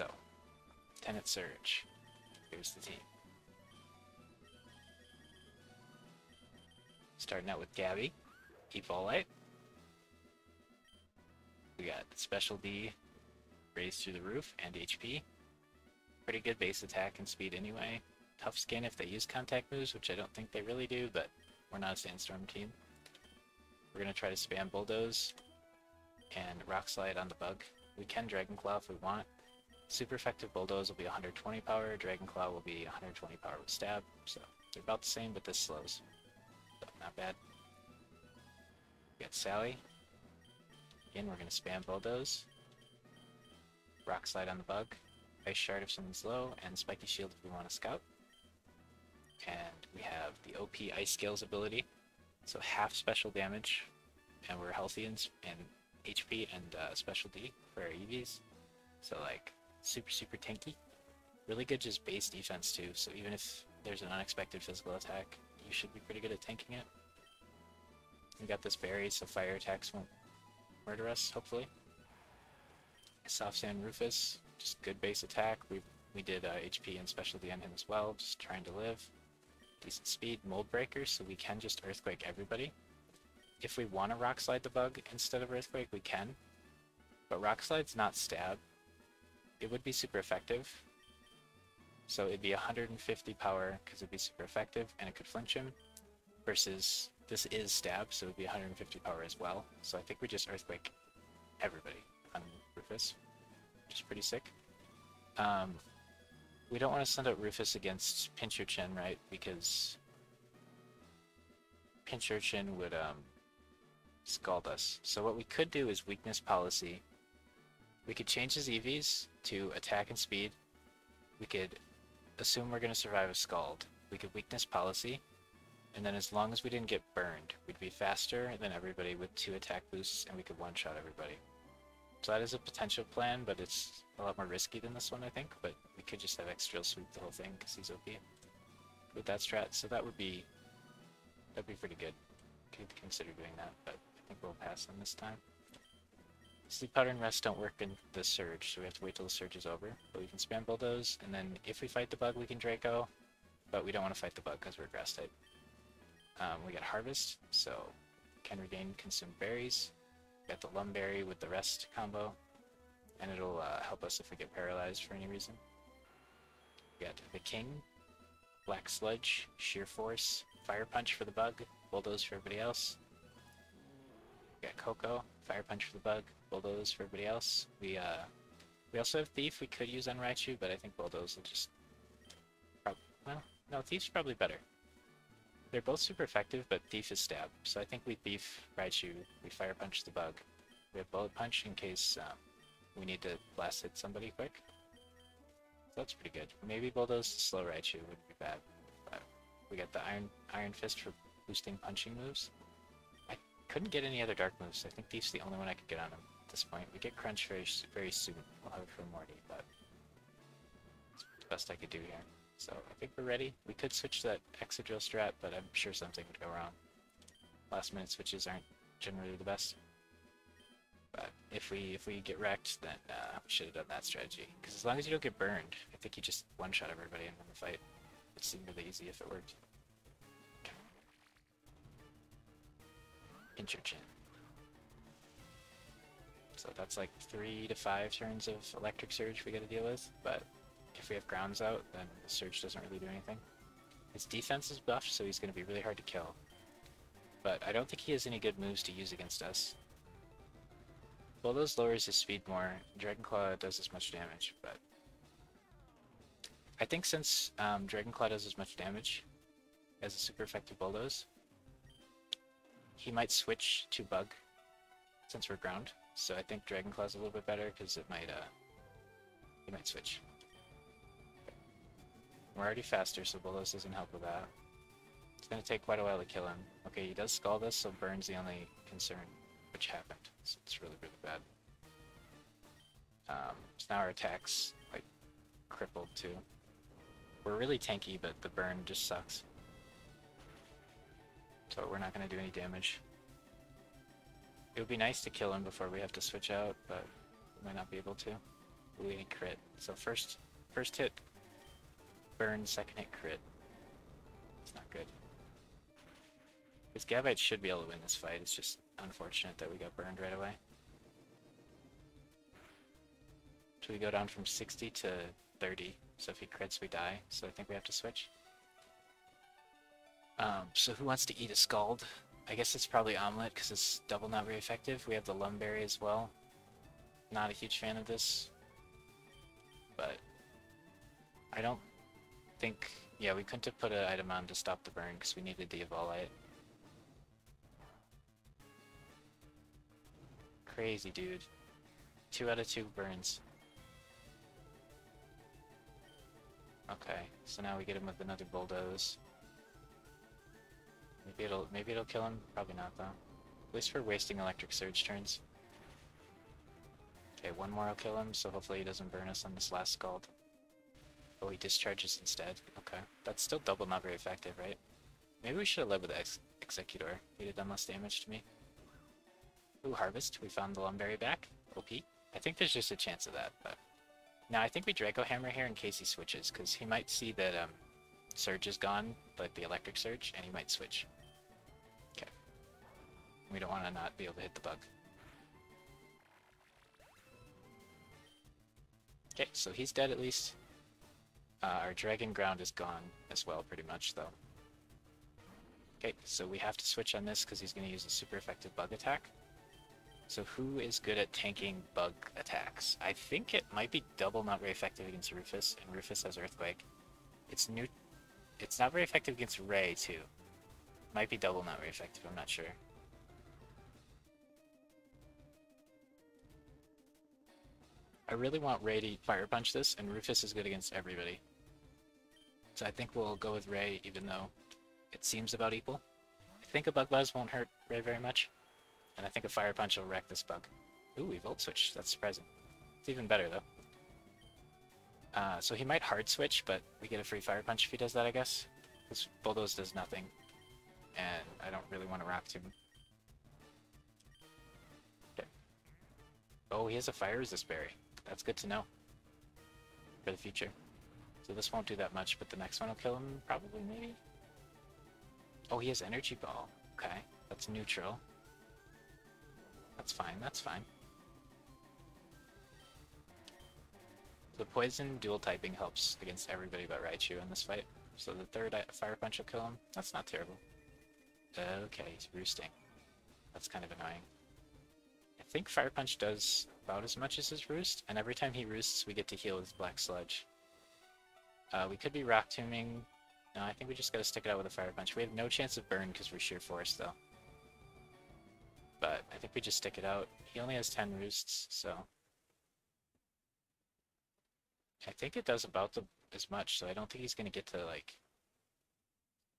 So, Tenant Surge. Here's the team. Starting out with Gabby, Keep all Light. We got Special D, raised through the roof, and HP. Pretty good base attack and speed anyway. Tough skin if they use contact moves, which I don't think they really do, but we're not a Sandstorm team. We're going to try to spam Bulldoze and Rock Slide on the bug. We can Dragon Claw if we want. Super effective Bulldoze will be 120 power, Dragon Claw will be 120 power with Stab, so they're about the same, but this slows. So not bad. We got Sally. Again, we're going to spam Bulldoze. Rock Slide on the bug. Ice Shard if someone's low, and Spiky Shield if we want to scout. And we have the OP Ice Scales ability, so half special damage, and we're healthy in, in HP and uh, special D for our EVs. So like super super tanky. Really good just base defense too. So even if there's an unexpected physical attack, you should be pretty good at tanking it. We got this berry, so fire attacks won't murder us, hopefully. Soft Sand Rufus, just good base attack. We we did uh, HP and specialty on him as well, just trying to live. Decent speed, Mold Breaker, so we can just Earthquake everybody. If we want to Rock Slide the bug instead of Earthquake, we can. But Rock Slide's not stab. It would be super effective. So it'd be 150 power because it'd be super effective and it could flinch him. Versus this is stab, so it'd be 150 power as well. So I think we just Earthquake everybody on Rufus, which is pretty sick. Um, we don't want to send out Rufus against Pincurchin, right? Because Pincurchin would um, scald us. So what we could do is weakness policy. We could change his EVs to attack and speed. We could assume we're going to survive a scald. We could weakness policy. And then as long as we didn't get burned, we'd be faster than everybody with two attack boosts and we could one-shot everybody. So that is a potential plan, but it's a lot more risky than this one, I think. But we could just have Excadrill sweep the whole thing because he's OP with that strat. So that would be that'd be pretty good. Could consider doing that, but I think we'll pass on this time. Sleep powder and rest don't work in the surge, so we have to wait till the surge is over. But we can spam bulldoze, and then if we fight the bug, we can Draco. But we don't want to fight the bug because we're grass type. Um, we got harvest, so can regain consumed berries. Got the Lumberry with the rest combo, and it'll uh, help us if we get paralyzed for any reason. We got the King, Black Sludge, Sheer Force, Fire Punch for the bug, Bulldoze for everybody else. We got Coco, Fire Punch for the bug, Bulldoze for everybody else. We uh, we also have Thief we could use on but I think Bulldoze will just... well, no, Thief's probably better. They're both super effective, but Thief is stab. So I think we Thief Raichu, we Fire Punch the bug. We have Bullet Punch in case um, we need to blast hit somebody quick. So that's pretty good. Maybe Bulldoze to slow Raichu wouldn't be bad. But we got the Iron Iron Fist for boosting punching moves. I couldn't get any other dark moves. I think Thief's the only one I could get on him this point. We get Crunch very, very soon. We'll have it for Morty, but it's the best I could do here. So I think we're ready. We could switch that Excadrill strat, but I'm sure something would go wrong. Last minute switches aren't generally the best. But if we if we get wrecked, then uh, we should have done that strategy. Because as long as you don't get burned, I think you just one-shot everybody and the fight. It seemed really easy if it worked. Pincurchin. So that's like three to five turns of Electric Surge we gotta deal with, but if we have grounds out, then the Surge doesn't really do anything. His defense is buffed, so he's to be really hard to kill. But I don't think he has any good moves to use against us. Bulldoze lowers his speed more, Dragon Claw does as much damage, but... I think since um, Dragon Claw does as much damage as a super effective Bulldoze, he might switch to Bug since we're ground. So I think Dragon Claw is a little bit better because it might, uh, he might switch. We're already faster, so Bulldoze doesn't help with that. It's gonna take quite a while to kill him. Okay, he does Scald us, so Burn's the only concern, which happened. So it's really, really bad. Um, so now our attack's, like, crippled too. We're really tanky, but the burn just sucks. So we're not gonna do any damage. It would be nice to kill him before we have to switch out, but we might not be able to. We need crit. So first, first hit, burn. Second hit, crit. It's not good. Because Gabite should be able to win this fight. It's just unfortunate that we got burned right away. So we go down from 60 to 30. So if he crits, we die. So I think we have to switch. Um, so who wants to eat a Scald? I guess it's probably Omelette because it's double not very effective. We have the Lum Berry as well. Not a huge fan of this. But I don't think... Yeah, we couldn't have put an item on to stop the burn because we needed the Eviolite. Crazy, dude. Two out of two burns. Okay, so now we get him with another bulldoze. Maybe it'll maybe it'll kill him. Probably not though. At least we're wasting electric surge turns. Okay, one more will kill him, so hopefully he doesn't burn us on this last scald. Oh, he discharges instead. Okay, that's still double not very effective, right? Maybe we should have led with the ex Exeggutor. He'd have done less damage to me. Ooh, Harvest. We found the Lum Berry back. OP. I think there's just a chance of that, but... Now, I think we Draco Hammer here in case he switches, because he might see that um, Surge is gone, like the Electric Surge, and he might switch. Okay. We don't want to not be able to hit the bug. Okay, so he's dead at least. Uh, our Dragon Ground is gone as well, pretty much, though. Okay, so we have to switch on this because he's going to use a super effective bug attack. So who is good at tanking bug attacks? I think it might be double not very effective against Rufus, and Rufus has Earthquake. It's new. It's not very effective against Ray, too. Might be double not very effective, I'm not sure. I really want Ray to Fire Punch this, and Rufus is good against everybody. So I think we'll go with Ray, even though it seems about equal. I think a Bug Buzz won't hurt Ray very much. And I think a Fire Punch will wreck this bug. Ooh, we Volt Switch. That's surprising. It's even better, though. Uh, so he might Hard Switch, but we get a free Fire Punch if he does that, I guess. Because Bulldoze does nothing. And I don't really want to Rock Tomb. Okay. Oh, he has a Fire Resist Berry. That's good to know. For the future. So this won't do that much, but the next one will kill him, probably, maybe? Oh, he has Energy Ball. Okay, that's neutral. That's fine, that's fine. The poison dual typing helps against everybody but Raichu in this fight. So the third Fire Punch will kill him. That's not terrible. Okay, he's roosting. That's kind of annoying. I think Fire Punch does about as much as his roost, and every time he roosts we get to heal with Black Sludge. Uh, we could be Rock Tombing. No, I think we just gotta stick it out with a Fire Punch. We have no chance of burn because we're Sheer Force, though. But I think we just stick it out. He only has 10 roosts, so... I think it does about the, as much, so I don't think he's gonna get to, like...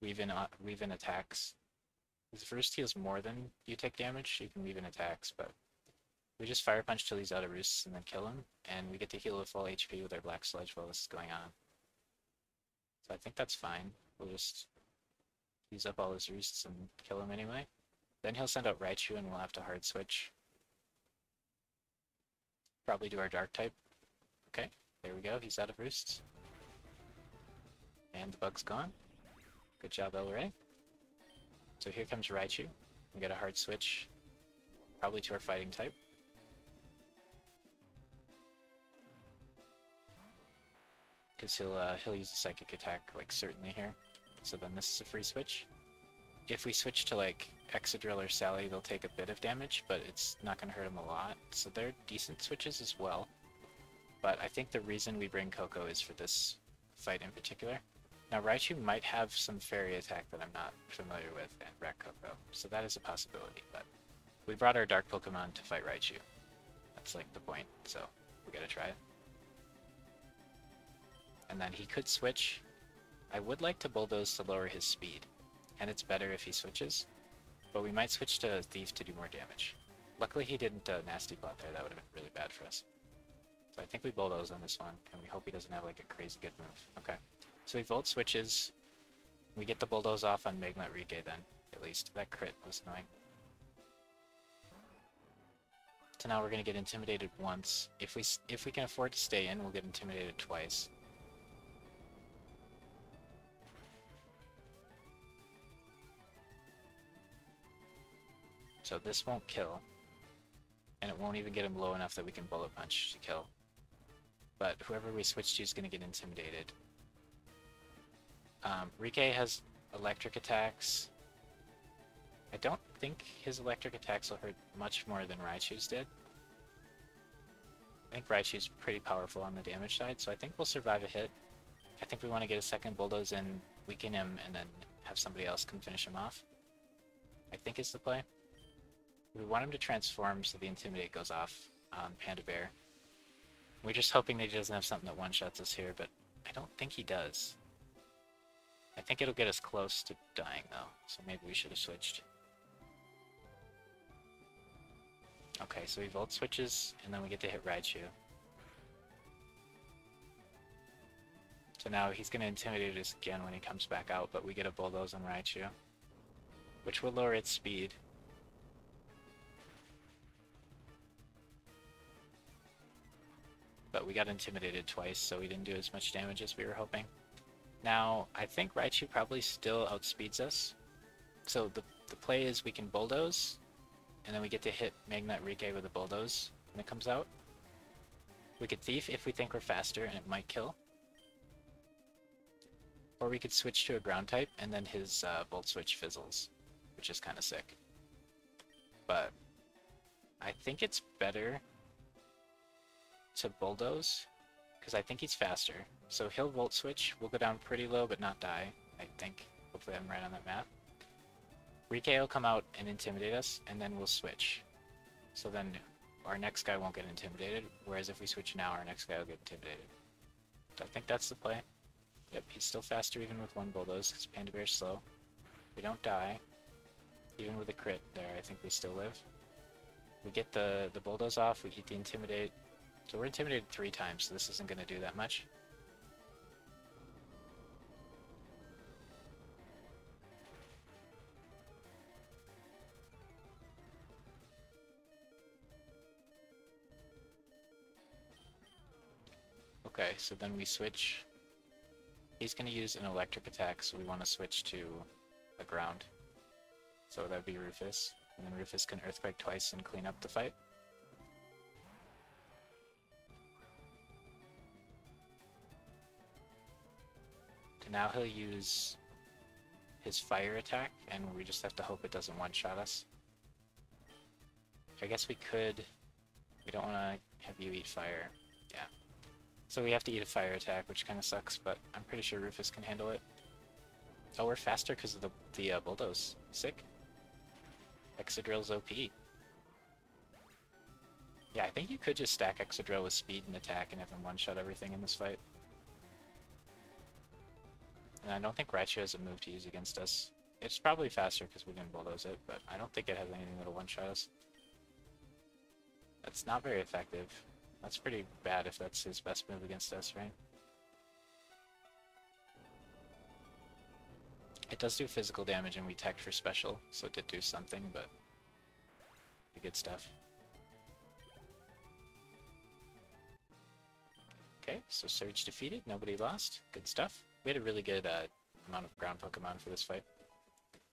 Weave in, uh, weave in attacks. His first heals more than you take damage, you can weave in attacks, but... We just Fire Punch till he's out of roosts and then kill him, and we get to heal with full HP with our Black Sludge while this is going on. So I think that's fine. We'll just use up all his roosts and kill him anyway. Then he'll send out Raichu and we'll have to hard switch. Probably do our dark type. Okay, there we go, he's out of roosts. And the bug's gone. Good job, Elray. So here comes Raichu. We get a hard switch, probably to our fighting type. Because he'll, uh, he'll use a psychic attack, like, certainly here. So then this is a free switch. If we switch to, like, Excadrill or Sally, they'll take a bit of damage, but it's not going to hurt them a lot. So they're decent switches as well. But I think the reason we bring Coco is for this fight in particular. Now Raichu might have some fairy attack that I'm not familiar with and wreck Coco, so that is a possibility, but we brought our dark Pokemon to fight Raichu. That's like the point, so we gotta try it. And then he could switch. I would like to Bulldoze to lower his speed, and it's better if he switches, but we might switch to Thief to do more damage. Luckily he didn't uh, Nasty Plot there, that would have been really bad for us. I think we Bulldoze on this one, and we hope he doesn't have like a crazy good move. Okay. So he Volt switches. We get the Bulldoze off on Manectric then, at least. That crit was annoying. So now we're gonna get intimidated once. If we if we can afford to stay in, we'll get intimidated twice. So this won't kill. And it won't even get him low enough that we can bullet punch to kill. But whoever we switch to is going to get intimidated. Um, Rike has electric attacks. I don't think his electric attacks will hurt much more than Raichu's did. I think Raichu's pretty powerful on the damage side, so I think we'll survive a hit. I think we want to get a second Bulldoze in, weaken him, and then have somebody else come finish him off. I think is the play. We want him to transform so the Intimidate goes off on Panda Bear. We're just hoping that he doesn't have something that one-shots us here, but I don't think he does. I think it'll get us close to dying, though, so maybe we should have switched. Okay, so he Volt switches, and then we get to hit Raichu. So now he's going to intimidate us again when he comes back out, but we get a Bulldoze on Raichu. Which will lower its speed. But we got intimidated twice, so we didn't do as much damage as we were hoping. Now, I think Raichu probably still outspeeds us. So the, the play is we can Bulldoze, and then we get to hit Manectric with a Bulldoze when it comes out. We could Thief if we think we're faster and it might kill. Or we could switch to a ground type and then his uh, Volt Switch fizzles, which is kind of sick. But I think it's better to Bulldoze, because I think he's faster. So he'll Volt Switch, we'll go down pretty low but not die, I think. Hopefully I'm right on that map. Rike will come out and intimidate us, and then we'll switch. So then our next guy won't get intimidated, whereas if we switch now, our next guy will get intimidated. So I think that's the play. Yep, he's still faster even with one bulldoze, because Panda Bear's slow. We don't die. Even with a crit there, I think we still live. We get the, the bulldoze off, we get the intimidate. So we're intimidated three times, so this isn't going to do that much. Okay, so then we switch. He's going to use an electric attack, so we want to switch to a ground. So that would be Rufus. And then Rufus can Earthquake twice and clean up the fight. Now he'll use his fire attack, and we just have to hope it doesn't one-shot us. I guess we could... We don't want to have you eat fire. Yeah. So we have to eat a fire attack, which kind of sucks, but I'm pretty sure Rufus can handle it. Oh, we're faster because of the, the uh, bulldoze. Sick. Excadrill's OP. Yeah, I think you could just stack Exodrill with speed and attack and have him one-shot everything in this fight. And I don't think Raichu has a move to use against us. It's probably faster because we didn't bulldoze it, but I don't think it has anything that'll one-shot us. That's not very effective. That's pretty bad if that's his best move against us, right? It does do physical damage and we teched for special, so it did do something, but the good stuff. Okay, so Surge defeated, nobody lost. Good stuff. We had a really good uh, amount of ground Pokemon for this fight.